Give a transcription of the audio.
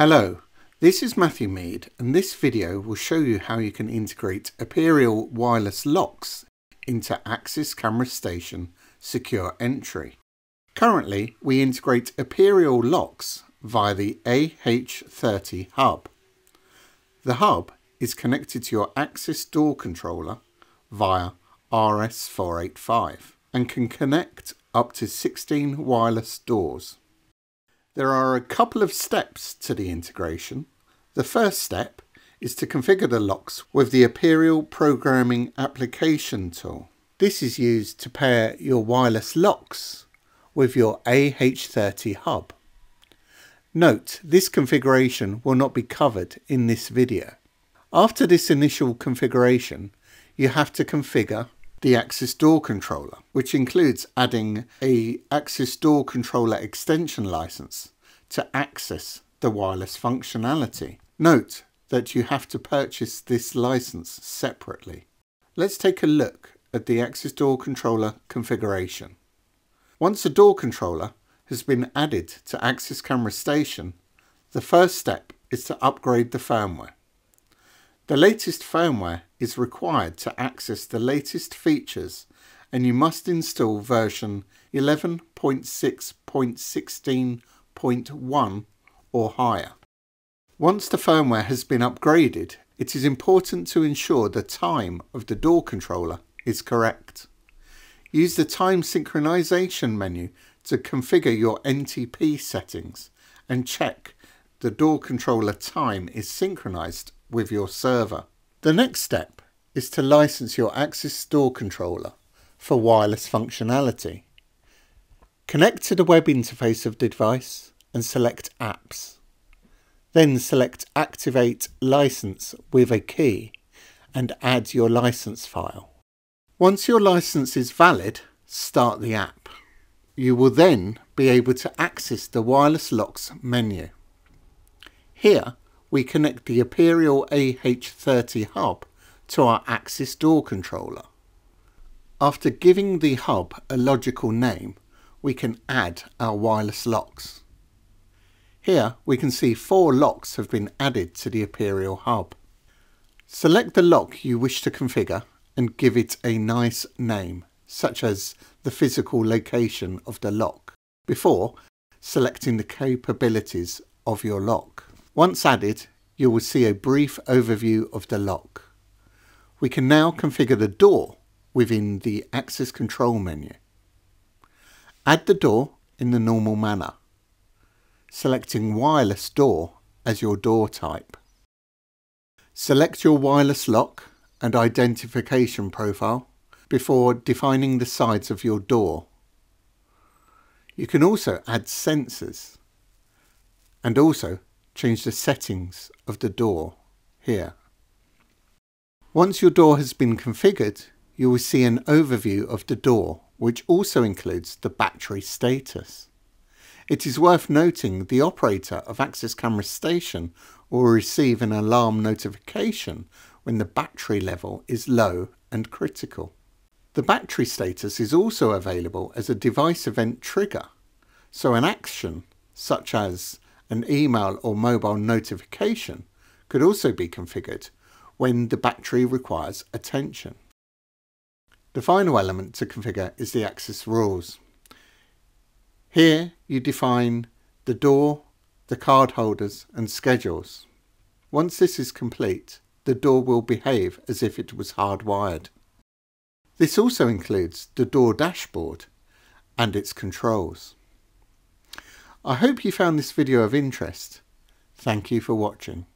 Hello, this is Matthew Mead and this video will show you how you can integrate Aperio wireless locks into Axis Camera Station Secure Entry. Currently we integrate Aperio locks via the AH30 hub. The hub is connected to your Axis door controller via RS485 and can connect up to 16 wireless doors. There are a couple of steps to the integration. The first step is to configure the locks with the Aperio Programming Application tool. This is used to pair your wireless locks with your AH30 hub. Note, this configuration will not be covered in this video. After this initial configuration, you have to configure the Axis Door Controller, which includes adding a Axis Door Controller extension license to access the wireless functionality. Note that you have to purchase this license separately. Let's take a look at the Axis Door Controller configuration. Once a door controller has been added to Axis Camera Station, the first step is to upgrade the firmware. The latest firmware is required to access the latest features and you must install version 11.6.16.1 or higher. Once the firmware has been upgraded, it is important to ensure the time of the door controller is correct. Use the time synchronization menu to configure your NTP settings and check the door controller time is synchronized with your server. The next step is to license your Axis Door controller for wireless functionality. Connect to the web interface of the device and select Apps. Then select Activate License with a key and add your license file. Once your license is valid, start the app. You will then be able to access the wireless locks menu. Here, we connect the Aperio AH30 hub to our Axis door controller. After giving the hub a logical name, we can add our wireless locks. Here we can see four locks have been added to the Aperio hub. Select the lock you wish to configure and give it a nice name, such as the physical location of the lock, before selecting the capabilities of your lock. Once added, you will see a brief overview of the lock. We can now configure the door within the Access Control menu. Add the door in the normal manner, selecting Wireless Door as your door type. Select your wireless lock and identification profile before defining the sides of your door. You can also add sensors and also change the settings of the door here. Once your door has been configured, you will see an overview of the door, which also includes the battery status. It is worth noting the operator of Axis Camera Station will receive an alarm notification when the battery level is low and critical. The battery status is also available as a device event trigger, so an action such as an email or mobile notification could also be configured when the battery requires attention. The final element to configure is the access rules. Here you define the door, the card holders and schedules. Once this is complete, the door will behave as if it was hardwired. This also includes the door dashboard and its controls. I hope you found this video of interest. Thank you for watching.